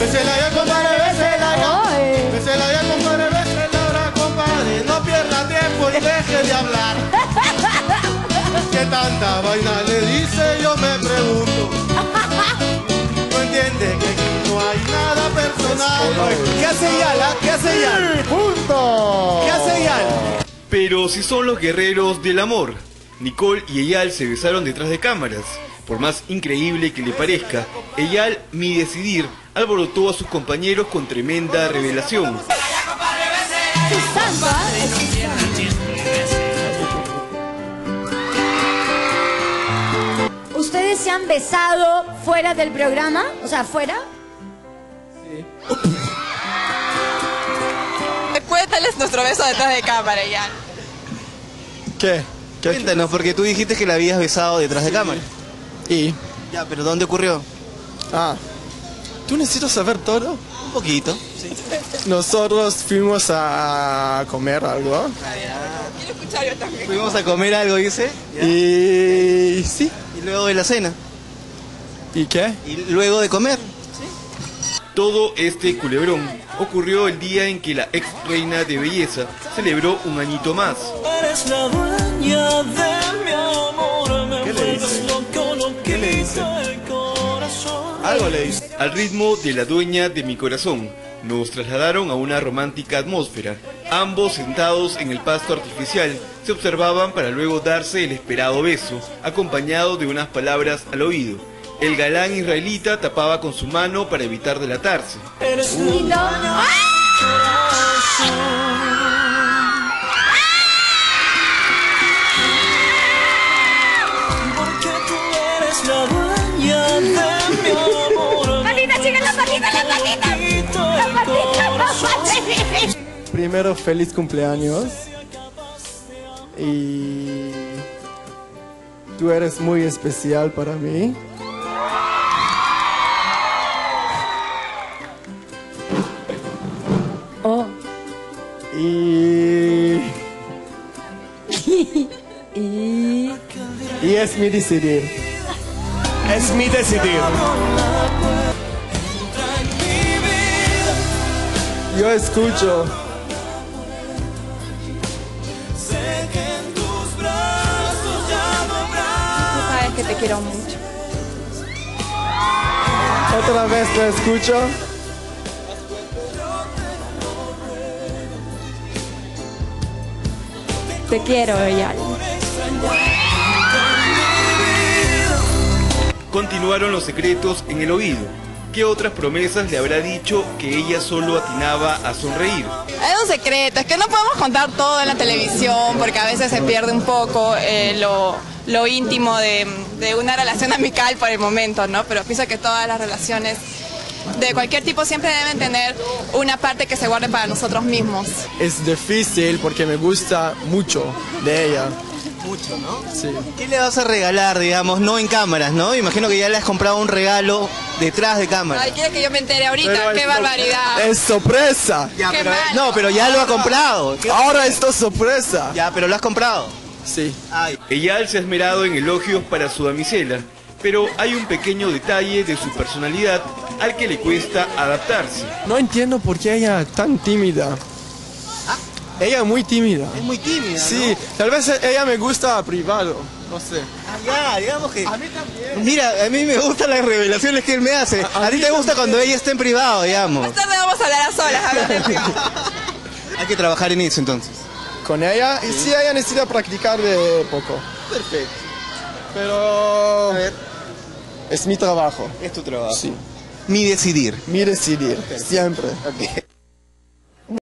Bésela ya, compadre, bésela ya. Bésela ya, compadre, bésela ahora, compadre. No pierda tiempo y deje de hablar. ¿Qué tanta vaina le dice? Yo me pregunto. No entiende que aquí no hay nada personal. ¿Qué hace Yala? ¿Qué hace Yala? ¡Punto! ¿Qué hace Yala? Pero si son los guerreros del amor, Nicole y Eyal se besaron detrás de cámaras. Por más increíble que le parezca, Eyal, mi decidir, alborotó a sus compañeros con tremenda revelación. ¿Ustedes se han besado fuera del programa? O sea, fuera. Cuéntales nuestro beso detrás de cámara ya. ¿Qué? ¿Qué? Cuéntanos, porque tú dijiste que la habías besado detrás de cámara. ¿Y? Ya, pero ¿dónde ocurrió? Ah, ¿tú necesitas saber todo? Un poquito. Nosotros fuimos a comer algo Quiero escuchar yo también. Fuimos a comer algo, dice. y sí. Y luego de la cena. ¿Y qué? Y luego de comer. Todo este culebrón ocurrió el día en que la ex reina de belleza celebró un añito más. Eres la dueña de mi amor, me ¿Qué le dice? ¿Qué le dice? Al ritmo de la dueña de mi corazón, nos trasladaron a una romántica atmósfera. Ambos sentados en el pasto artificial se observaban para luego darse el esperado beso, acompañado de unas palabras al oído. El galán israelita tapaba con su mano para evitar delatarse. Eres la patita, la patita. La patita, la patita. Primero, feliz cumpleaños. Y tú eres muy especial para mí. Oh. Y, Y... y es mi decidir. Es mi decidir. Yo escucho. Tú sabes que te quiero mucho. Otra vez te escucho. Te quiero, Eyal. Continuaron los secretos en el oído. ¿Qué otras promesas le habrá dicho que ella solo atinaba a sonreír? Es un secreto, es que no podemos contar todo en la televisión porque a veces se pierde un poco eh, lo, lo íntimo de, de una relación amical por el momento, ¿no? Pero pienso que todas las relaciones de cualquier tipo siempre deben tener una parte que se guarde para nosotros mismos. Es difícil porque me gusta mucho de ella. Mucho, ¿no? Sí. ¿Qué le vas a regalar, digamos, no en cámaras, no? Imagino que ya le has comprado un regalo detrás de cámara. Ay, ¿quieres que yo me entere ahorita? Pero ¡Qué es- barbaridad! Es sorpresa. Ya, Qué pero, malo. no, pero ya lo ha comprado. Ahora esto es sorpresa. Ya, pero lo has comprado. Sí. Ay, Eyal se ha esmerado en elogios para su damisela, pero hay un pequeño detalle de su personalidad al que le cuesta adaptarse. No entiendo por qué ella es tan tímida. Ella es muy tímida. es muy tímida, ¿no? Sí, tal vez ella me gusta privado. No sé. Ah, ya, digamos que... A mí también. Mira, a mí me gustan las revelaciones que él me hace. A- a A, ti mí te gusta también. cuando ella está en privado, digamos. Más tarde vamos a hablar a solas, a ver, Hay que trabajar en eso entonces. Con ella, y sí, ella necesita practicar de poco. Perfecto. Pero A ver, es mi trabajo. es tu trabajo. Sí. Mi decidir. Mi decidir. Siempre. Ok.